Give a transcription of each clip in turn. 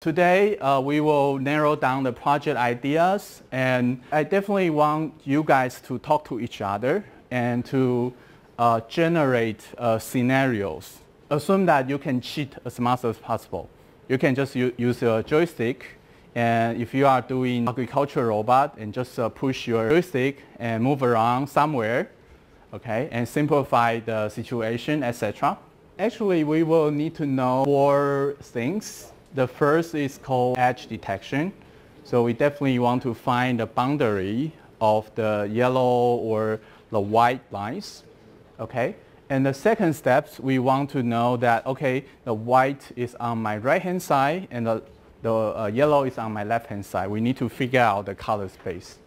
Today, uh, we will narrow down the project ideas and I definitely want you guys to talk to each other and to uh, generate uh, scenarios. Assume that you can cheat as much as possible. You can just use your joystick and if you are doing agricultural robot and just uh, push your joystick and move around somewhere, okay, and simplify the situation, etc. Actually, we will need to know four things the first is called edge detection. So we definitely want to find the boundary of the yellow or the white lines. Okay. And the second step, we want to know that, okay, the white is on my right-hand side and the, the uh, yellow is on my left-hand side. We need to figure out the color space.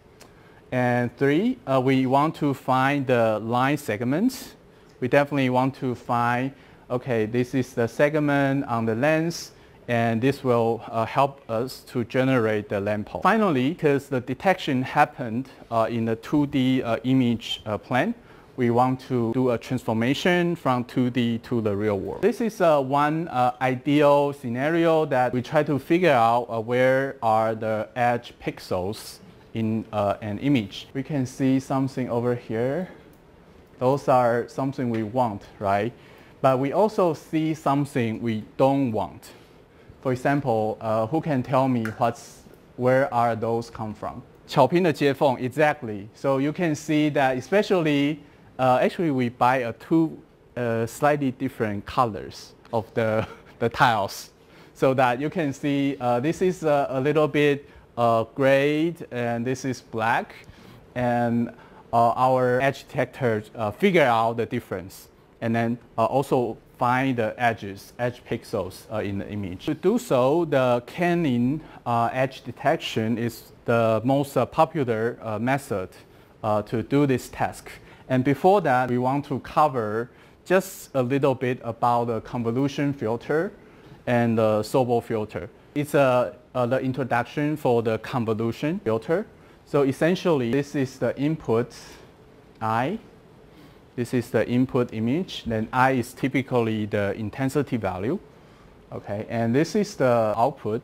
And three, uh, we want to find the line segments. We definitely want to find, okay, this is the segment on the lens and this will uh, help us to generate the lane pose. Finally, because the detection happened uh, in the 2D uh, image uh, plane, we want to do a transformation from 2D to the real world. This is uh, one uh, ideal scenario that we try to figure out where are the edge pixels in an image. We can see something over here. Those are something we want, right? But we also see something we don't want. For example, uh, who can tell me what's, where are those come from? 巧拼的接缝, exactly. So you can see that especially, uh, actually we buy a two uh, slightly different colors of the, the tiles so that you can see uh, this is a, a little bit uh, gray and this is black and uh, our edge detector uh, figure out the difference and then also find the edges, edge pixels in the image. To do so, the Canny uh, edge detection is the most popular method to do this task. And before that, we want to cover just a little bit about the convolution filter and the Sobel filter. It's uh, the introduction for the convolution filter. So essentially, this is the input I this is the input image. Then I is typically the intensity value. Okay, and this is the output.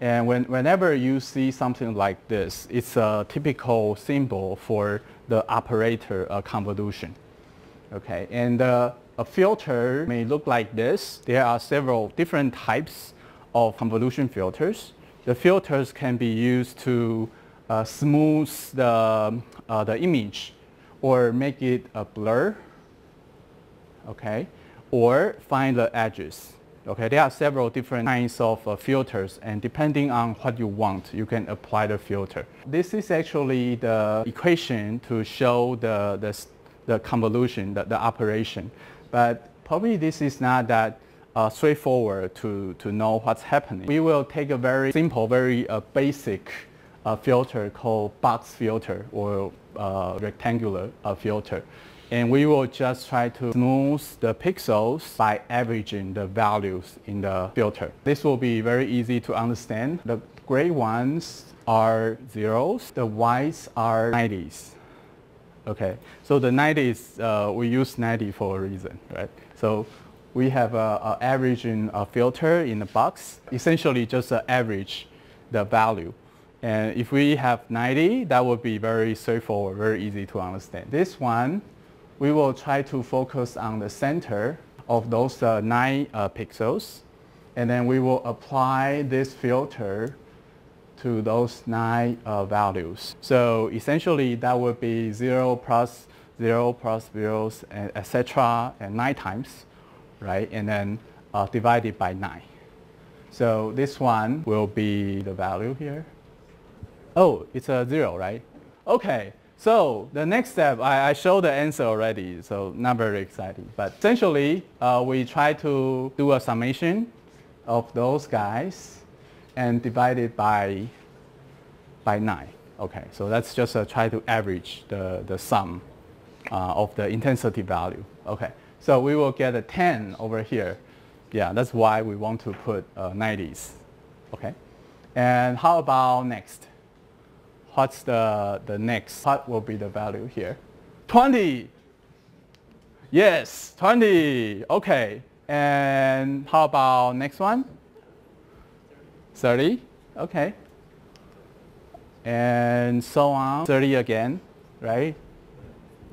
And when, whenever you see something like this, it's a typical symbol for the operator uh, convolution. Okay, and uh, a filter may look like this. There are several different types of convolution filters. The filters can be used to uh, smooth the, uh, the image or make it a blur, okay, or find the edges. Okay, there are several different kinds of uh, filters and depending on what you want, you can apply the filter. This is actually the equation to show the, the, the convolution, the, the operation. But probably this is not that uh, straightforward to, to know what's happening. We will take a very simple, very uh, basic uh, filter called box filter or uh, rectangular uh, filter. And we will just try to smooth the pixels by averaging the values in the filter. This will be very easy to understand. The gray ones are zeros, the whites are 90s. Okay, so the 90s, uh, we use 90 for a reason, right? So we have a, a averaging a filter in the box, essentially just average the value. And if we have 90, that would be very straightforward, very easy to understand. This one, we will try to focus on the center of those uh, nine uh, pixels. And then we will apply this filter to those nine uh, values. So essentially that would be 0 plus 0 plus zeros, etc. and 9 times, right? And then uh, divided by 9. So this one will be the value here. Oh, it's a zero, right? Okay, so the next step, I, I showed the answer already, so not very exciting. But essentially, uh, we try to do a summation of those guys and divide it by, by 9. Okay, so let's just uh, try to average the, the sum uh, of the intensity value. Okay, so we will get a 10 over here. Yeah, that's why we want to put uh, 90s. Okay. And how about next? What's the, the next? What will be the value here? 20. Yes, 20. Okay. And how about next one? 30. Okay. And so on. 30 again, right?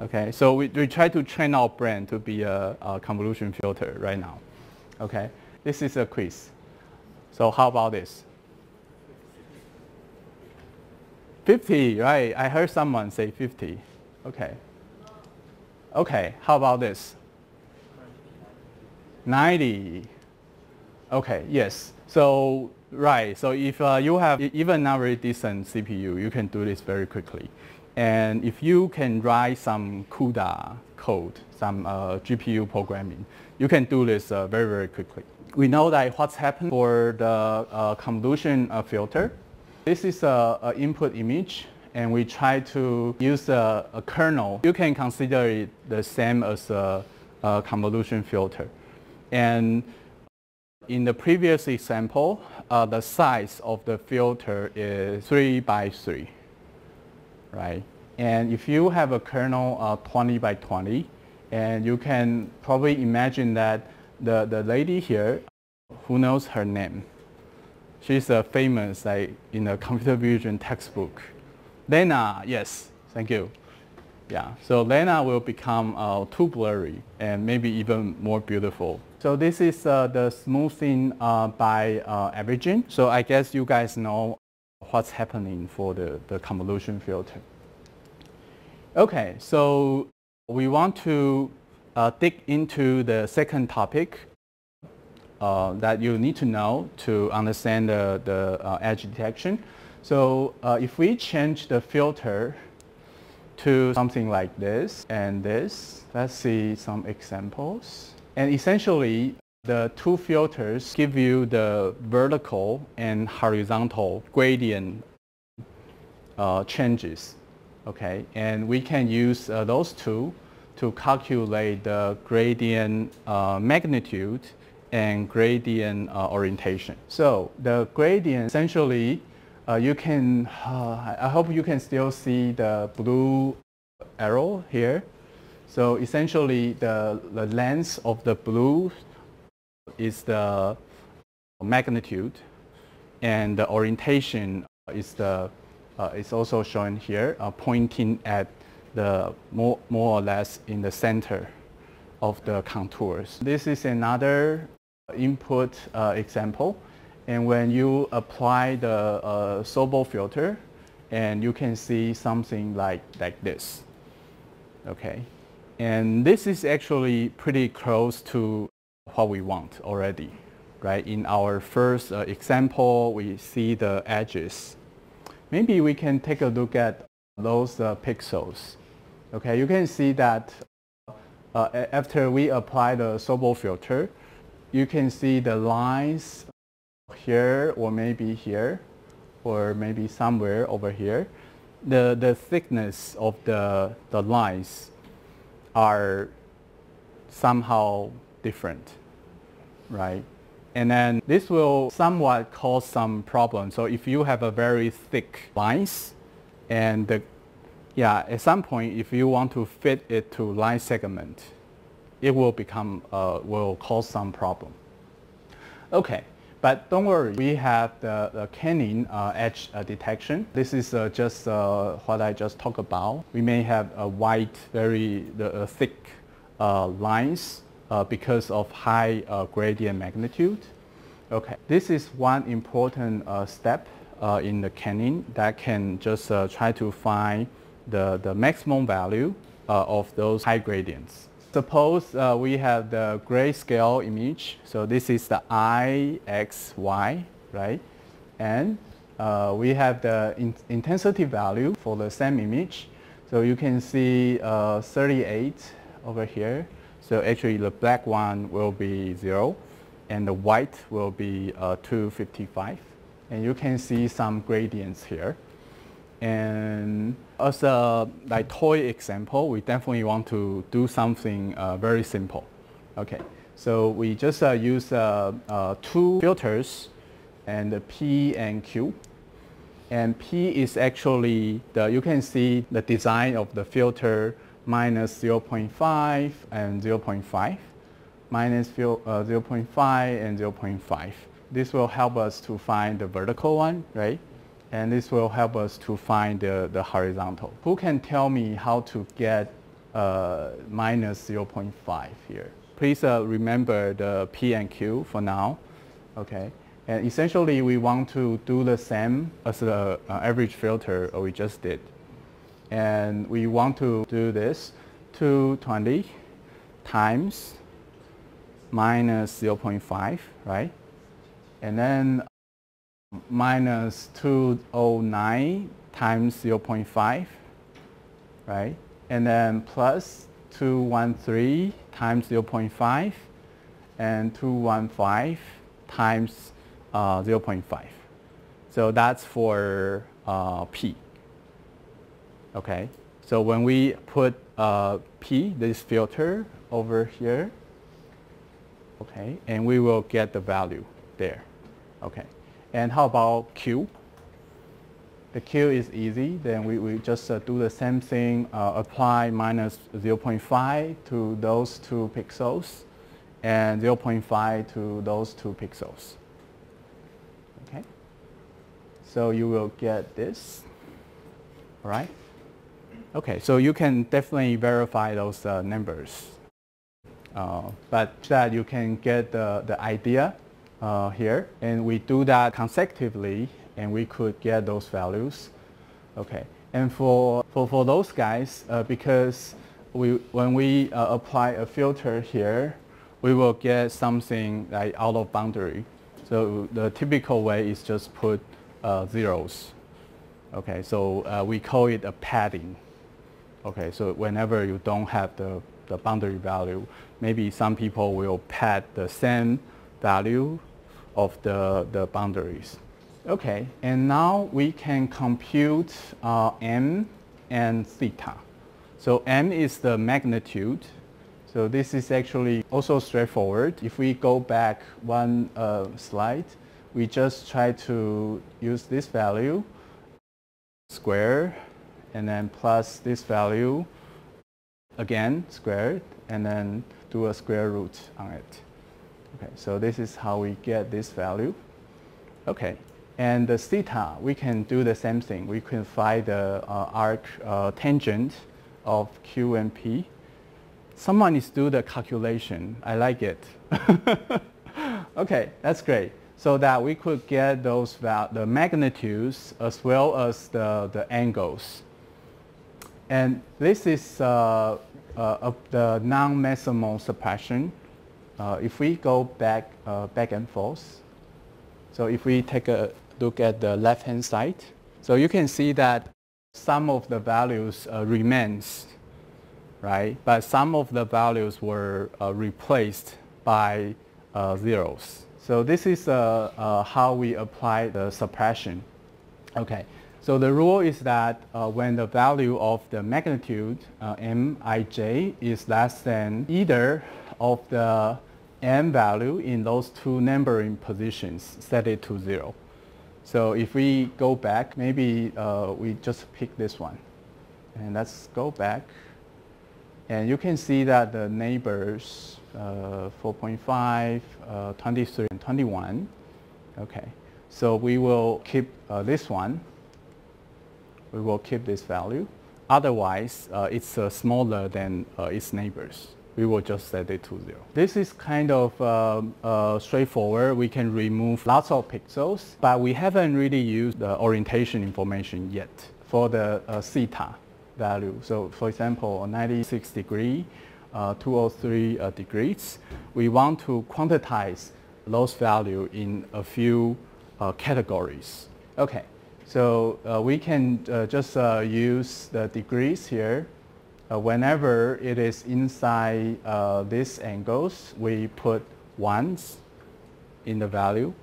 Okay, so we, we try to train our brain to be a, a convolution filter right now. Okay, this is a quiz. So how about this? 50, right? I heard someone say 50. Okay. Okay, how about this? 90. Okay, yes. So, right, so if uh, you have even not very decent CPU, you can do this very quickly. And if you can write some CUDA code, some uh, GPU programming, you can do this uh, very, very quickly. We know that what's happened for the uh, convolution uh, filter. This is an input image, and we try to use a, a, kernel. You can consider it the same as a, a convolution filter. And in the previous example, uh, the size of the filter is 3 by 3 right? And if you have a kernel uh, 20 by 20, and you can probably imagine that the, the lady here, who knows her name? She's a famous like in the computer vision textbook. Lena, yes, thank you. Yeah, so Lena will become uh, too blurry and maybe even more beautiful. So this is uh, the smoothing uh, by uh, averaging. So I guess you guys know what's happening for the, the convolution filter. Okay, so we want to uh, dig into the second topic uh, that you need to know to understand the, the uh, edge detection. So uh, if we change the filter to something like this and this, let's see some examples. And essentially, the two filters give you the vertical and horizontal gradient uh, changes. Okay, and we can use uh, those two to calculate the gradient uh, magnitude and gradient uh, orientation. So the gradient essentially, uh, you can, uh, I hope you can still see the blue arrow here. So essentially the, the length of the blue is the magnitude and the orientation is the uh, is also shown here, uh, pointing at the more, more or less in the center of the contours. This is another input uh, example. And when you apply the uh, Sobel filter, and you can see something like, like this. Okay. And this is actually pretty close to what we want already, right? In our first uh, example, we see the edges. Maybe we can take a look at those uh, pixels. Okay, you can see that uh, after we apply the Sobel filter, you can see the lines here or maybe here or maybe somewhere over here. The, the thickness of the, the lines are somehow different, right? And then this will somewhat cause some problems. So if you have a very thick lines and the, yeah, at some point if you want to fit it to line segment, it will become, uh, will cause some problem. Okay, but don't worry, we have the, the uh, edge uh, detection. This is uh, just uh, what I just talked about. We may have a white, very the, thick uh, lines uh, because of high uh, gradient magnitude. Okay, this is one important uh, step uh, in the Canny that can just uh, try to find the, the maximum value uh, of those high gradients. Suppose uh, we have the grayscale image. So this is the IXY, right? And uh, we have the in intensity value for the same image. So you can see 38 over here. So actually the black one will be zero and the white will be uh, 255. And you can see some gradients here. And as a like toy example, we definitely want to do something uh, very simple. Okay, So we just uh, use uh, uh, two filters and P and Q. And P is actually the, you can see the design of the filter minus 0.5 and 0.5, minus uh, 0.5 and 0.5. This will help us to find the vertical one, right? And this will help us to find the, the horizontal. Who can tell me how to get uh, minus 0.5 here? Please uh, remember the P and Q for now, okay? And essentially, we want to do the same as the uh, average filter we just did. And we want to do this 220 times minus 0.5, right? And then minus 209 times 0.5, right? And then plus 213 times 0.5 and 215 times uh, 0.5. So that's for uh, P. Okay, so when we put uh, P, this filter over here, okay, and we will get the value there. Okay, and how about Q? The Q is easy, then we, we just uh, do the same thing, uh, apply minus 0.5 to those two pixels and 0.5 to those two pixels. Okay, so you will get this, all right? Okay, so you can definitely verify those uh, numbers. Uh, but that you can get the, the idea uh, here. And we do that consecutively and we could get those values. Okay, and for, for, for those guys, uh, because we, when we uh, apply a filter here, we will get something like out of boundary. So the typical way is just put uh, zeros. Okay, so uh, we call it a padding. Okay, so whenever you don't have the, the boundary value, maybe some people will pad the same value of the, the boundaries. Okay, and now we can compute uh, m and theta. So m is the magnitude. So this is actually also straightforward. If we go back one uh, slide, we just try to use this value, square and then plus this value again squared and then do a square root on it. Okay, so this is how we get this value. Okay, and the theta, we can do the same thing. We can find the uh, arc uh, tangent of Q and P. Someone is do the calculation. I like it. okay, that's great so that we could get those the magnitudes as well as the, the angles. And this is uh, uh, the non-maximal suppression. Uh, if we go back, uh, back and forth, so if we take a look at the left-hand side, so you can see that some of the values uh, remains, right? But some of the values were uh, replaced by zeros. So this is uh, uh, how we apply the suppression. Okay, so the rule is that uh, when the value of the magnitude uh, mij is less than either of the m value in those two numbering positions, set it to zero. So if we go back, maybe uh, we just pick this one. And let's go back. And you can see that the neighbors uh, 4.5, uh, 23, and 21. Okay, so we will keep uh, this one. We will keep this value. Otherwise, it's smaller than its neighbors we will just set it to zero. This is kind of uh, uh, straightforward. We can remove lots of pixels, but we haven't really used the orientation information yet for the uh, theta value. So for example, 96 degree uh, 203 uh, degrees, we want to quantize those value in a few uh, categories. Okay, so uh, we can uh, just use the degrees here. Whenever it is inside these angles, we put ones in the value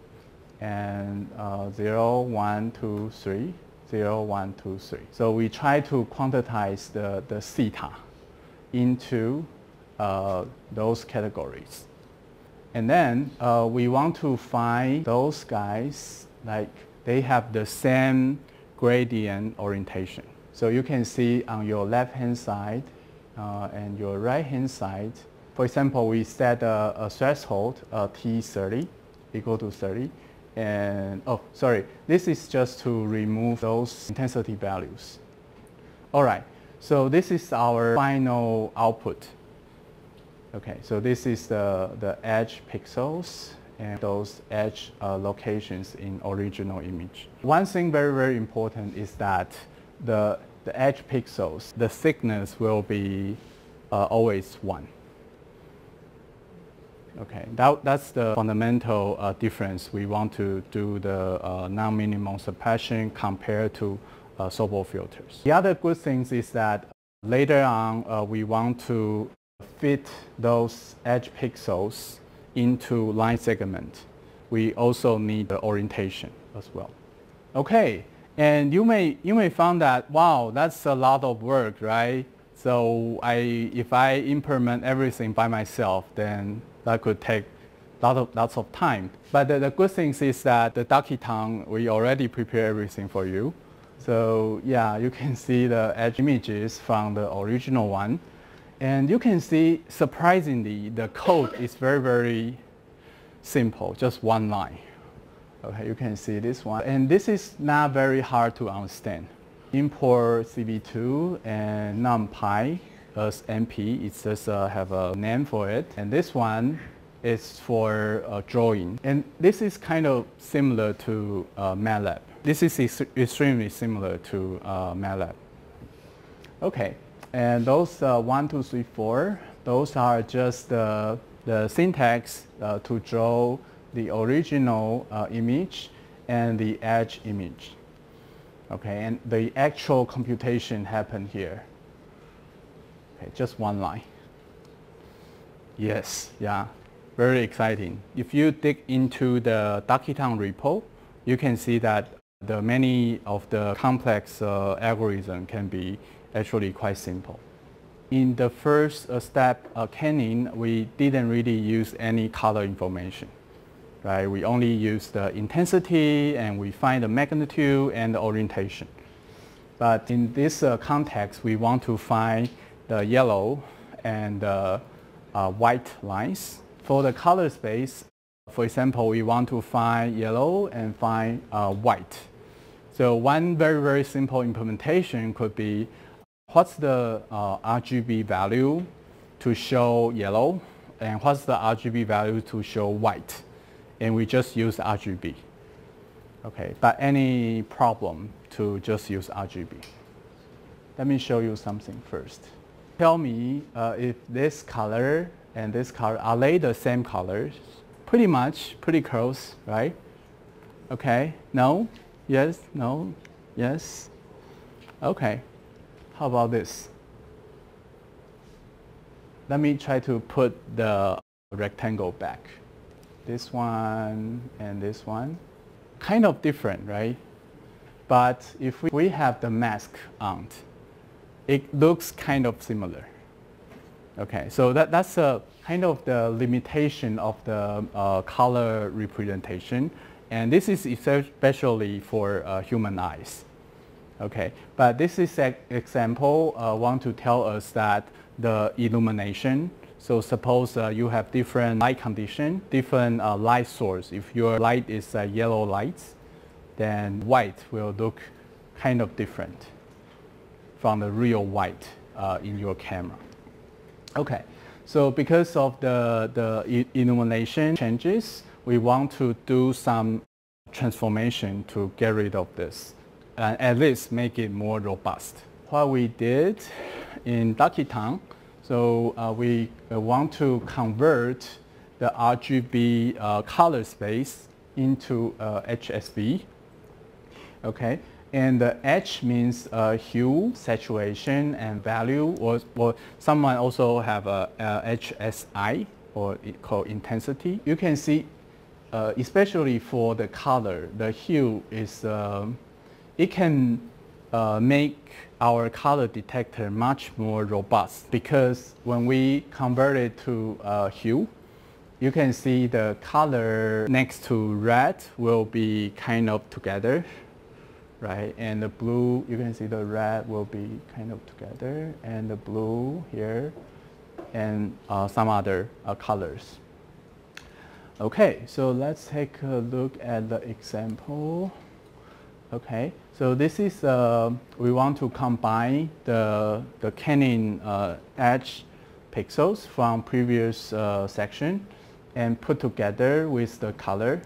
and 0, 1, 2, 3, 0, 1, 2, 3. So we try to quantize the, the theta into uh, those categories. And then uh, we want to find those guys like they have the same gradient orientation. So you can see on your left hand side uh, and your right hand side. For example, we set a, a threshold uh, T30 equal to 30. And oh, sorry, this is just to remove those intensity values. All right, so this is our final output. Okay, so this is the, the edge pixels and those edge uh, locations in original image. One thing very, very important is that the, the edge pixels, the thickness will be uh, always 1. Okay, that, that's the fundamental uh, difference. We want to do the uh, non-minimum suppression compared to uh, Sobel filters. The other good things is that later on uh, we want to fit those edge pixels into line segment. We also need the orientation as well. Okay, and you may, you may find that, wow, that's a lot of work, right? So I, if I implement everything by myself, then that could take lot of, lots of time. But the, the good thing is that the Duckietown, we already prepare everything for you. So yeah, you can see the edge images from the original one. And you can see, surprisingly, the code is very, very simple, just one line. Okay, you can see this one. And this is not very hard to understand. Import CV2 and NumPy as NP. It just uh, have a name for it. And this one is for uh, drawing. And this is kind of similar to uh, MATLAB. This is ex extremely similar to uh, MATLAB. Okay, and those uh, one, two, three, four, those are just the syntax uh, to draw the original uh, image and the edge image. Okay, and the actual computation happened here. Okay, just one line. Yes, yeah, very exciting. If you dig into the Duckietown repo, you can see that the many of the complex uh, algorithm can be actually quite simple. In the first uh, step, uh, Canny, we didn't really use any color information. Right? We only use the intensity and we find the magnitude and the orientation. But in this uh, context, we want to find the yellow and uh, uh, white lines. For the color space, for example, we want to find yellow and find uh, white. So one very, very simple implementation could be what's the uh, RGB value to show yellow and what's the RGB value to show white. And we just use RGB. Okay, but any problem to just use RGB. Let me show you something first. Tell me uh, if this color and this color, are they the same colors? Pretty much, pretty close, right? Okay, no? Yes? No? Yes? Okay. How about this? Let me try to put the rectangle back. This one and this one. Kind of different, right? But if we have the mask on, it looks kind of similar. Okay, so that, that's a kind of the limitation of the uh, color representation. And this is especially for uh, human eyes. Okay, but this is an example uh, want to tell us that the illumination. So suppose uh, you have different light condition, different uh, light source. If your light is uh, yellow light, then white will look kind of different from the real white uh, in your camera. Okay, so because of the, the illumination changes, we want to do some transformation to get rid of this and at least make it more robust. What we did in Duckietown, so uh, we uh, want to convert the RGB uh, color space into uh, HSV. Okay, and the H means uh, hue, saturation, and value, or, or someone also have a, a HSI, or called intensity. You can see uh, especially for the color, the hue is, um, it can make our color detector much more robust because when we convert it to uh, hue, you can see the color next to red will be kind of together, right? And the blue, you can see the red will be kind of together, and the blue here, and uh, some other uh, colors. Okay, so let's take a look at the example. Okay, so this is, uh, we want to combine the, the Canny uh, edge pixels from previous uh, section and put together with the color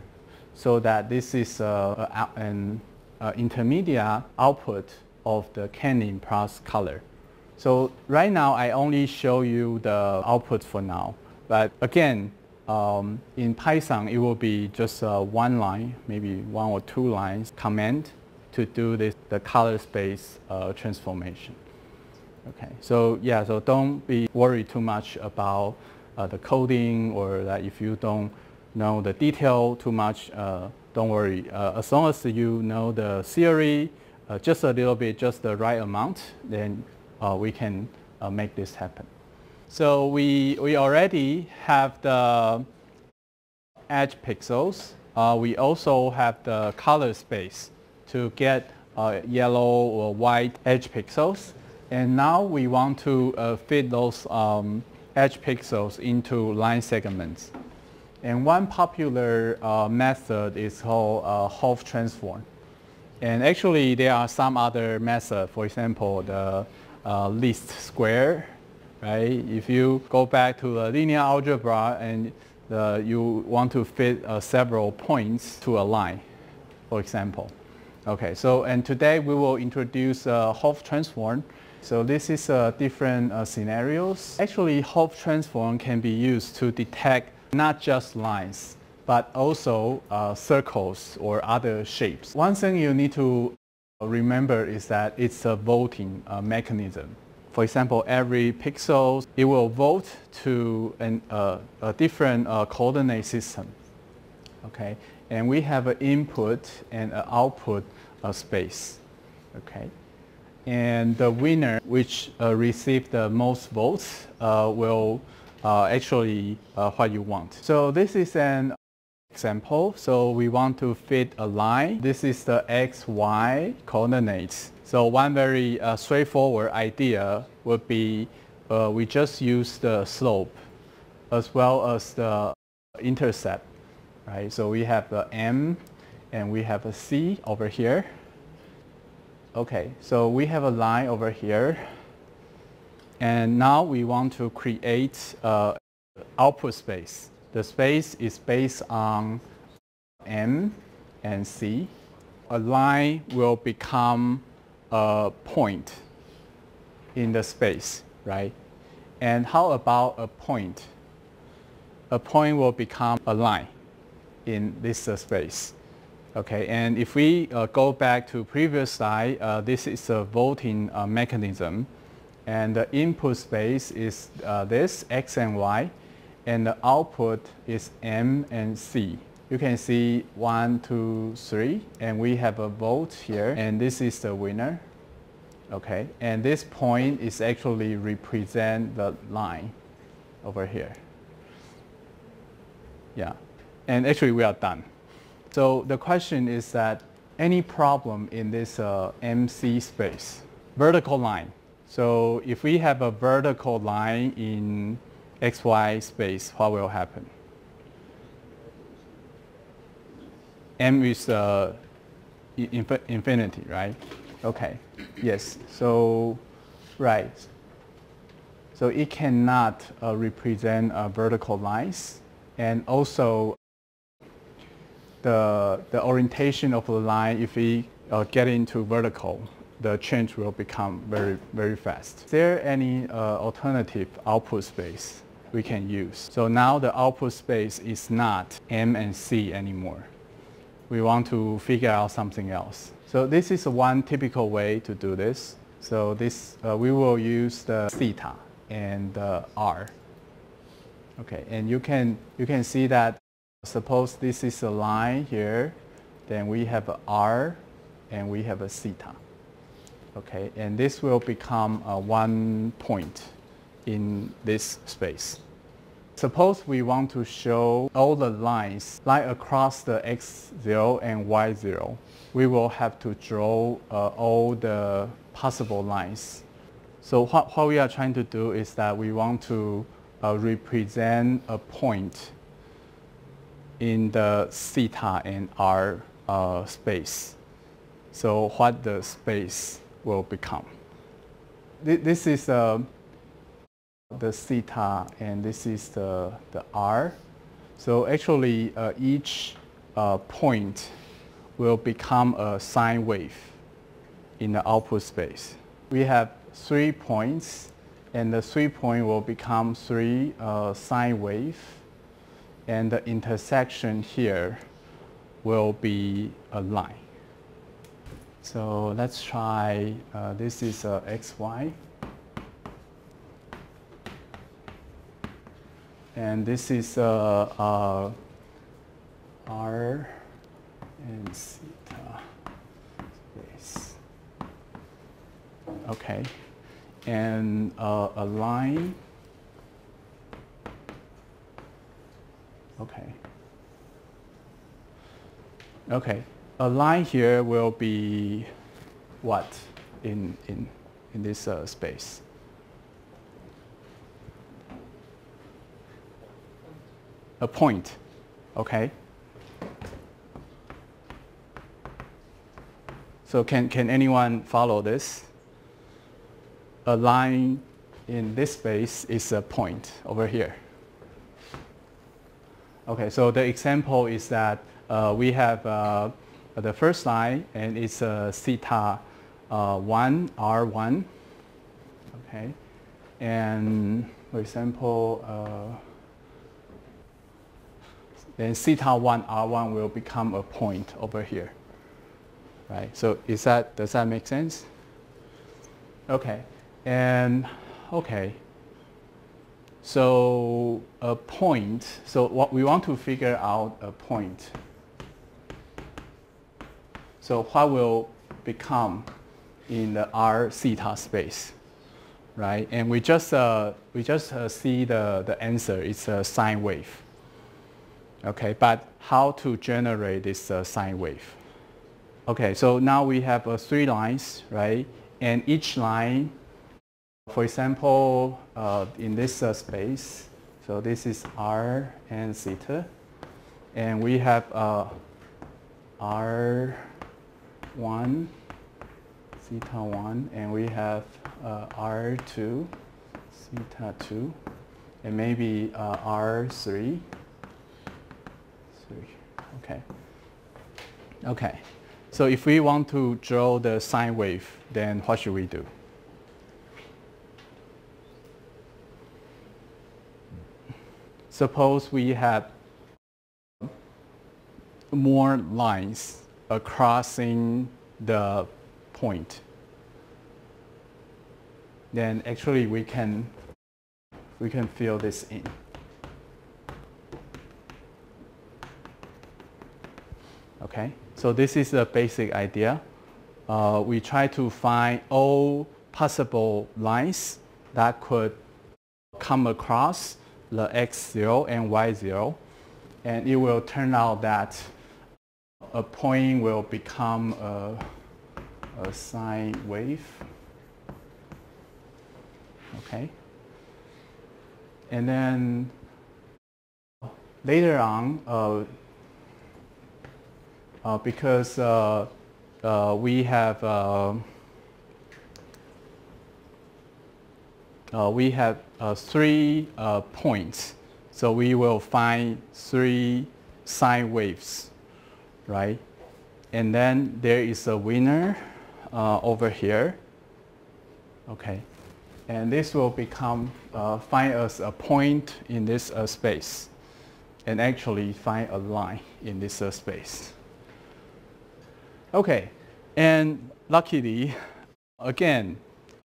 so that this is uh, an uh, intermediate output of the Canny plus color. So right now I only show you the output for now. But again, um, in Python it will be just uh, one line, maybe one or two lines command to do this, the color space uh, transformation. Okay, so yeah, so don't be worried too much about uh, the coding or that if you don't know the detail too much, uh, don't worry. Uh, as long as you know the theory uh, just a little bit, just the right amount, then we can make this happen. So we, we already have the edge pixels. we also have the color space to get yellow or white edge pixels. And now we want to uh, fit those um, edge pixels into line segments. And one popular uh, method is called uh, transform. And actually there are some other methods, for example, the uh, least square, right? If you go back to linear algebra and uh, you want to fit uh, several points to a line, for example. Okay, so and today we will introduce uh, Hough transform so this is uh, different uh, scenarios. Actually, Hough transform can be used to detect not just lines, but also uh, circles or other shapes. One thing you need to remember is that it's a voting uh, mechanism. For example, every pixel, it will vote to an, uh, a different uh, coordinate system. Okay, and we have an input and an output space. Okay and the winner, which uh, received the most votes, uh, will uh, actually uh, what you want. So this is an example. So we want to fit a line. This is the x, y coordinates. So one very uh, straightforward idea would be uh, we just use the slope as well as the intercept, right? So we have the m and we have a c over here. Okay, so we have a line over here. And now we want to create uh, output space. The space is based on M and C. A line will become a point in the space, right? And how about a point? A point will become a line in this uh, space. Okay, and if we uh, go back to previous slide, uh, this is a voting uh, mechanism. And the input space is uh, this, X and Y, and the output is M and C. You can see one, two, three, and we have a vote here, and this is the winner. Okay, and this point is actually represent the line over here. Yeah, and actually we are done. So the question is that any problem in this uh, MC space, vertical line. So if we have a vertical line in XY space, what will happen? M is uh, inf infinity, right? Okay, yes, so, right. So it cannot uh, represent uh, vertical lines and also the, the orientation of the line, if we uh, get into vertical, the change will become very, very fast. Is there any uh, alternative output space we can use? So now the output space is not M and C anymore. We want to figure out something else. So this is one typical way to do this. So this, uh, we will use the theta and the R. Okay, and you can, you can see that Suppose this is a line here, then we have a R and we have a theta. Okay, and this will become a one point in this space. Suppose we want to show all the lines lie across the x0 and y0. We will have to draw uh, all the possible lines. So what, what we are trying to do is that we want to uh, represent a point in the theta and r uh, space. So what the space will become. This is uh, the theta and this is the, the r. So actually uh, each uh, point will become a sine wave in the output space. We have three points and the three point will become three uh, sine wave and the intersection here will be a line. So let's try, uh, this is uh, xy. And this is uh, uh, r and theta space. Okay. And uh, a line. Okay. Okay a line here will be what in, in, in this uh, space? A point, okay? So can, can anyone follow this? A line in this space is a point over here. Okay, so the example is that uh, we have uh, the first line, and it's uh, theta uh, 1 r1. Okay, and for example, uh, then theta 1 r1 will become a point over here. Right. So is that does that make sense? Okay, and okay. So a point. So what we want to figure out a point so what will become in the R theta space, right? And we just, uh, we just uh, see the, the answer, it's a sine wave. Okay, but how to generate this uh, sine wave? Okay, so now we have uh, three lines, right? And each line, for example, uh, in this uh, space, so this is R and theta, and we have uh, R 1, theta 1, and we have uh, R2, theta 2, and maybe uh, R3, 3. Okay. Okay. So if we want to draw the sine wave, then what should we do? Suppose we have more lines crossing the point, then actually we can we can fill this in. Okay, so this is the basic idea. Uh, we try to find all possible lines that could come across the x0 and y0 and it will turn out that a point will become a, a sine wave. Okay. And then later on, uh, because uh, uh we have uh, uh, we have three points, so we will find three sine waves right? And then there is a winner uh, over here. Okay. And this will become, uh, find us a point in this uh, space and actually find a line in this uh, space. Okay. And luckily, again,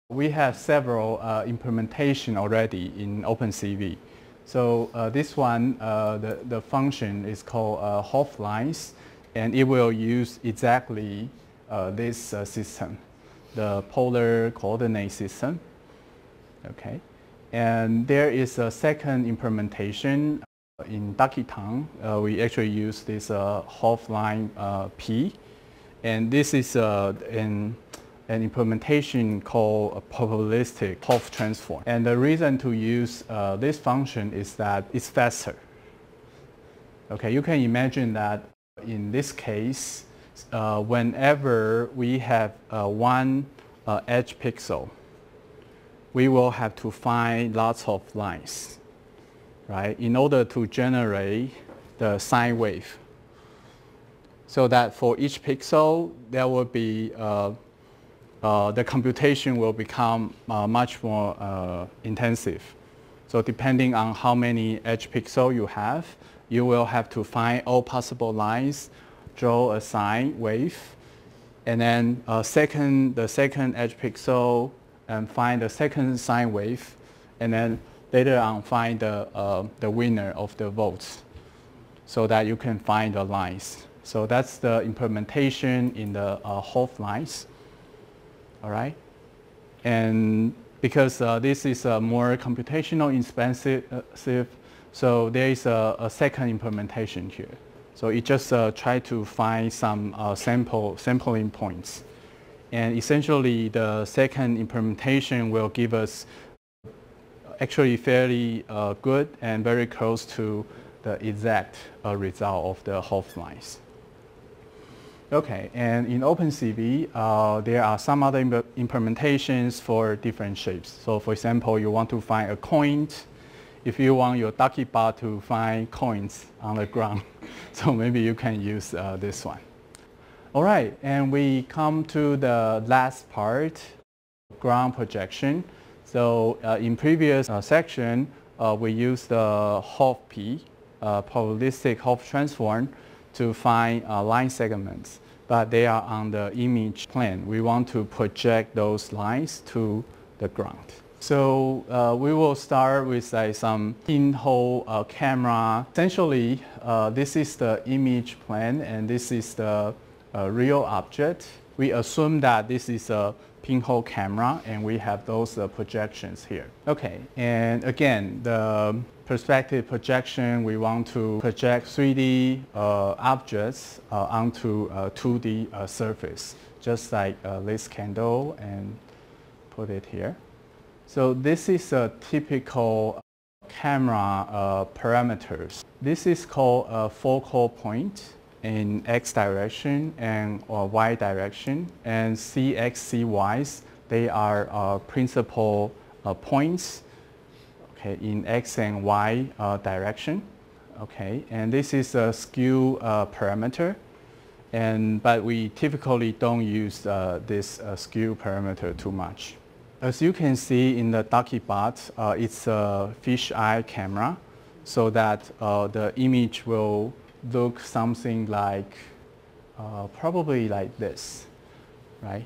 we have several uh, implementation already in OpenCV. So uh, this one, uh, the, the function is called uh, lines and it will use exactly uh, this uh, system, the polar coordinate system. Okay, And there is a second implementation in Duckietown. Uh, we actually use this uh, HoughLine uh, P. And this is uh, an, an implementation called a probabilistic Hough transform. And the reason to use uh, this function is that it's faster. Okay, you can imagine that in this case, uh, whenever we have uh, one uh, edge pixel, we will have to find lots of lines, right, in order to generate the sine wave. So that for each pixel, there will be, uh, uh, the computation will become uh, much more intensive. So depending on how many edge pixel you have, you will have to find all possible lines, draw a sine wave, and then uh, second, the second edge pixel and find the second sine wave, and then later on find the, uh, the winner of the votes so that you can find the lines. So that's the implementation in the uh, Hough lines. All right. And because uh, this is a more computational expensive, uh, so there is a, a second implementation here. So it just uh, try to find some uh, sample sampling points. And essentially the second implementation will give us actually fairly uh, good and very close to the exact uh, result of the Hough lines. Okay, and in OpenCV, uh, there are some other imp implementations for different shapes. So for example, you want to find a coin if you want your Duckiebot to find coins on the ground. So maybe you can use uh, this one. All right, and we come to the last part, ground projection. So uh, in previous uh, section, uh, we used the Hough-P, uh, probabilistic Hof transform, to find uh, line segments, but they are on the image plane. We want to project those lines to the ground. So uh, we will start with uh, some pinhole uh, camera. Essentially, uh, this is the image plane and this is the uh, real object. We assume that this is a pinhole camera and we have those uh, projections here. Okay, and again, the perspective projection, we want to project 3D objects onto a 2D surface, just like this candle and put it here. So this is a typical camera uh, parameters. This is called a focal point in x direction and or y direction and cx, cy's, they are uh, principal uh, points okay, in x and y uh, direction. Okay, and this is a skew uh, parameter and but we typically don't use uh, this skew parameter too much. As you can see in the Duckiebot, uh, it's a fisheye camera so that uh, the image will look something like, uh, probably like this, right?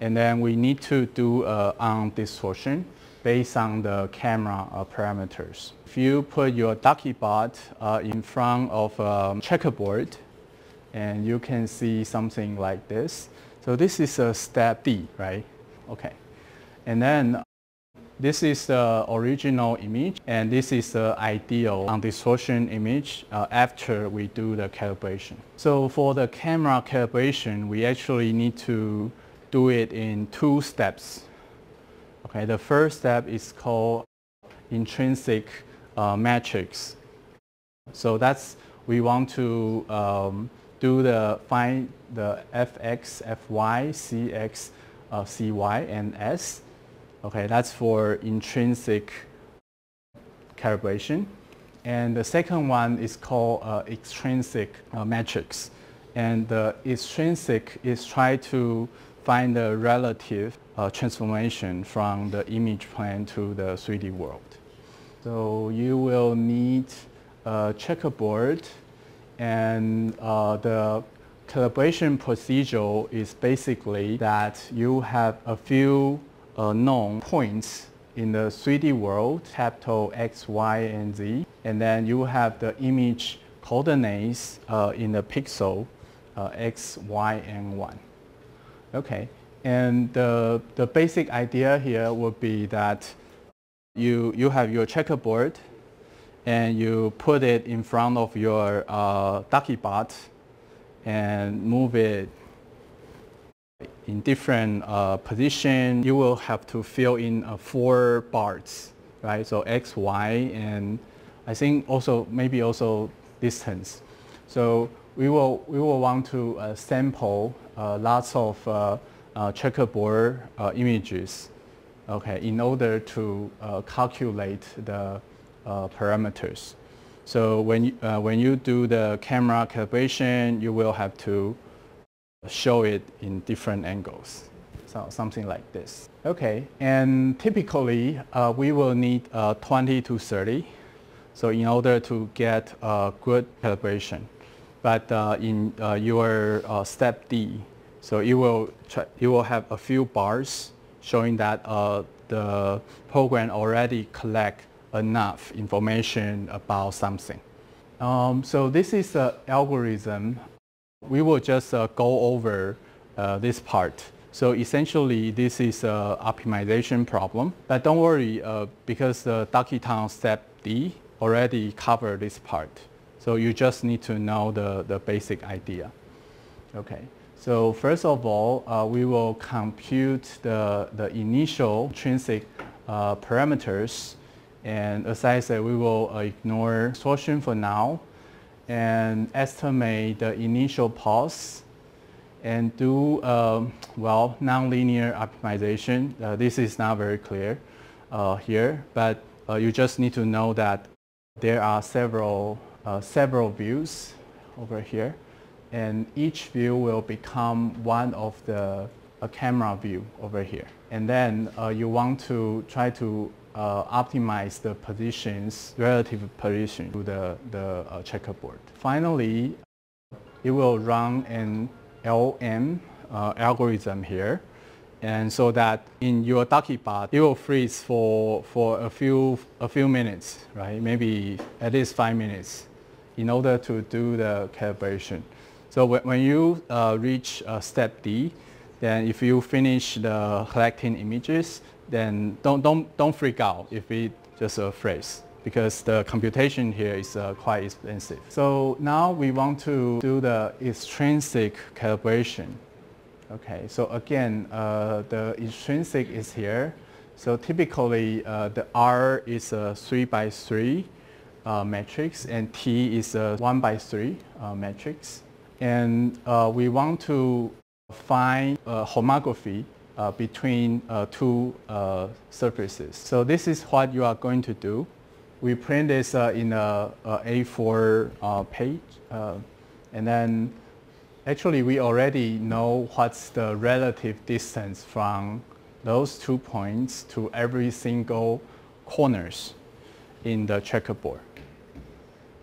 And then we need to do uh, on distortion based on the camera uh, parameters. If you put your Duckiebot uh, in front of a checkerboard, and you can see something like this. So this is a step D, right? Okay. And then this is the original image and this is the ideal undistortion image uh, after we do the calibration. So for the camera calibration, we actually need to do it in two steps. Okay, the first step is called intrinsic uh, matrix. So that's, we want to um, do the, find the fx, fy, cx, uh, cy, and s Okay, that's for intrinsic calibration. And the second one is called uh, extrinsic uh, matrix. And the extrinsic is try to find the relative uh, transformation from the image plane to the 3D world. So you will need a checkerboard and uh, the calibration procedure is basically that you have a few uh, known points in the 3D world, capital X, Y, and Z. And then you have the image coordinates uh, in the pixel uh, X, Y, and 1. Okay, and the, the basic idea here would be that you, you have your checkerboard and you put it in front of your uh, Duckiebot and move it in different uh, position. You will have to fill in uh, four bars, right? So X, Y, and I think also maybe also distance. So we will, we will want to uh, sample uh, lots of uh, uh, checkerboard images okay, in order to calculate the parameters. So when you, when you do the camera calibration, you will have to show it in different angles. So something like this. Okay, and typically uh, we will need uh, 20 to 30. So in order to get a good calibration. But uh, in uh, your uh, step D, so you will, you will have a few bars showing that the program already collect enough information about something. Um, so this is the algorithm. We will just uh, go over uh, this part. So essentially, this is an optimization problem. But don't worry, uh, because the Duckietown step D already covered this part. So you just need to know the, the basic idea. Okay. So first of all, uh, we will compute the, the initial intrinsic uh, parameters. And as I said, we will uh, ignore distortion for now and estimate the initial pulse and do, um, well, nonlinear optimization. Uh, this is not very clear uh, here, but uh, you just need to know that there are several uh, several views over here and each view will become one of the a camera view over here. And then uh, you want to try to uh, optimize the positions, relative position to the, the uh, checkerboard. Finally, it will run an LM uh, algorithm here and so that in your Duckiebot, it will freeze for, for a, few, a few minutes, right? Maybe at least five minutes in order to do the calibration. So when, you uh, reach uh, step D, then if you finish the collecting images, then don't, don't, don't freak out if it just a freeze because the computation here is uh, quite expensive. So now we want to do the extrinsic calibration. Okay, so again, uh, the intrinsic is here. So typically, uh, the R is a 3 by 3 uh, matrix and T is a 1 by 3 uh, matrix. And uh, we want to find homography uh, between two surfaces. So this is what you are going to do. We print this in a a A4 page and then Actually, we already know what's the relative distance from those two points to every single corners in the checkerboard.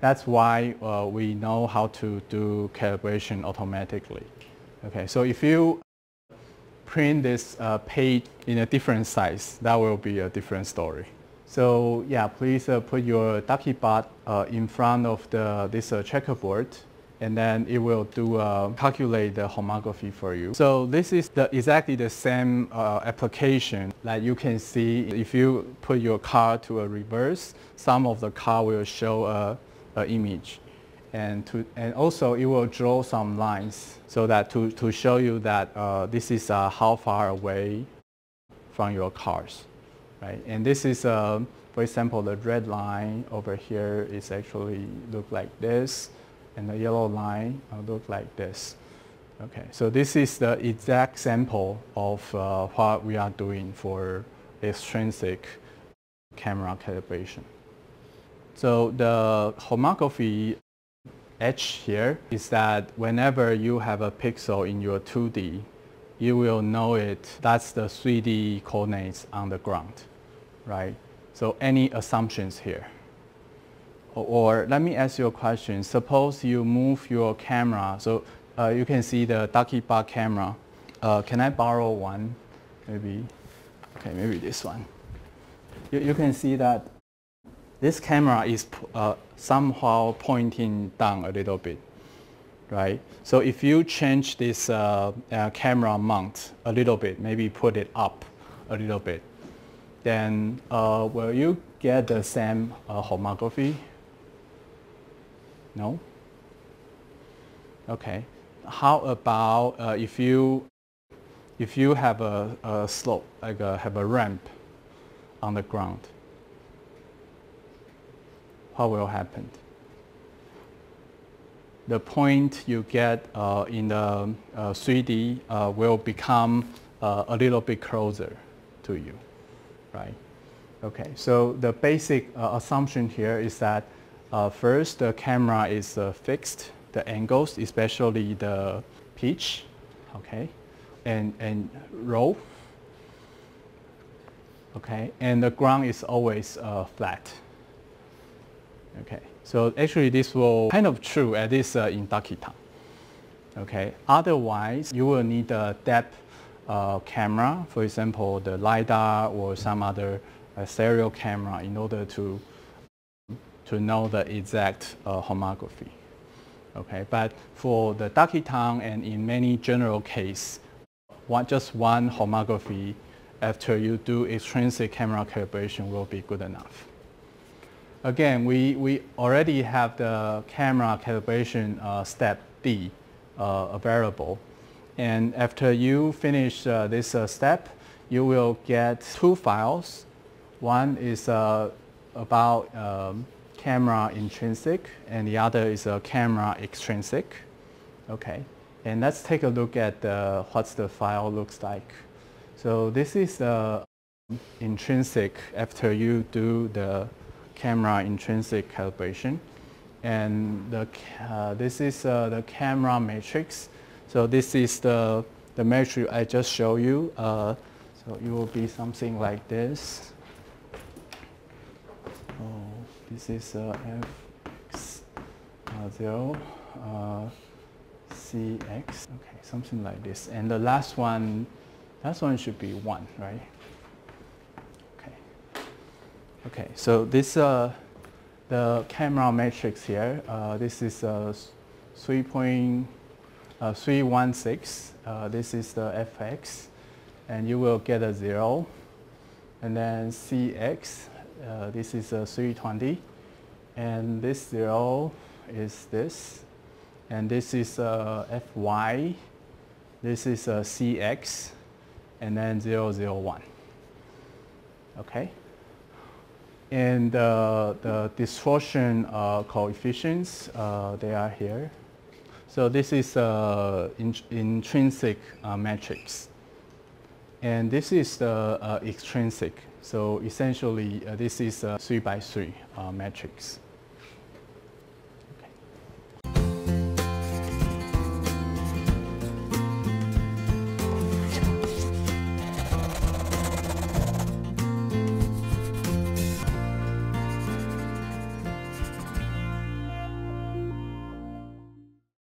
That's why uh, we know how to do calibration automatically. Okay, so if you print this uh, page in a different size, that will be a different story. So yeah, please uh, put your Duckiebot uh, in front of the, this uh, checkerboard and then it will do uh, calculate the homography for you. So this is the, exactly the same uh, application that you can see if you put your car to a reverse, some of the car will show a, image. And, to, and also it will draw some lines so that to, to show you that uh, this is uh, how far away from your cars. Right? And this is, uh, for example, the red line over here is actually look like this and the yellow line uh, look like this. Okay, so this is the exact sample of uh, what we are doing for extrinsic camera calibration. So the homography edge here is that whenever you have a pixel in your 2D, you will know it, that's the 3D coordinates on the ground, right? So any assumptions here? Or let me ask you a question. Suppose you move your camera. So uh, you can see the Duckiebot camera. Uh, can I borrow one? Maybe. Okay, maybe this one. You, you can see that this camera is uh, somehow pointing down a little bit, right? So if you change this uh, uh, camera mount a little bit, maybe put it up a little bit, then uh, will you get the same uh, homography? No? Okay. How about uh, if you if you have a, a slope, like a, have a ramp on the ground? What will happen? The point you get uh, in the 3D uh, uh, will become uh, a little bit closer to you, right? Okay, so the basic assumption here is that first the camera is fixed the angles, especially the pitch, okay, and, and roll, okay, and the ground is always uh, flat, okay. So actually this will kind of true at least uh, in Duckietown, okay. Otherwise, you will need a depth uh, camera, for example, the LiDAR or some other uh, stereo camera in order to, to know the exact uh, homography. Okay, but for the Duckietown and in many general case, one, just one homography after you do extrinsic camera calibration will be good enough. Again, we, we already have the camera calibration uh, step D uh, available. And after you finish uh, this uh, step, you will get two files. One is uh, about um, camera intrinsic and the other is a camera extrinsic. Okay, and let's take a look at uh, what the file looks like. So this is the intrinsic after you do the camera intrinsic calibration. And the, uh, this is uh, the camera matrix. So this is the, the matrix I just showed you. Uh, so it will be something like this. Oh. This is uh, fx uh, 0 uh, cx. Okay, something like this. And the last one, last one should be 1, right? Okay. So this uh, the camera matrix here. Uh, this is uh, 3.316. Uh, uh, this is the fx. And you will get a 0. And then cx, uh, this is a 320 and this 0 is this and this is a fy this is a cx and then 001 okay and uh, the distortion uh, coefficients uh, they are here. So this is uh, in intrinsic uh, matrix. And this is the uh, extrinsic. So essentially, uh, this is a 3 by 3 uh, matrix.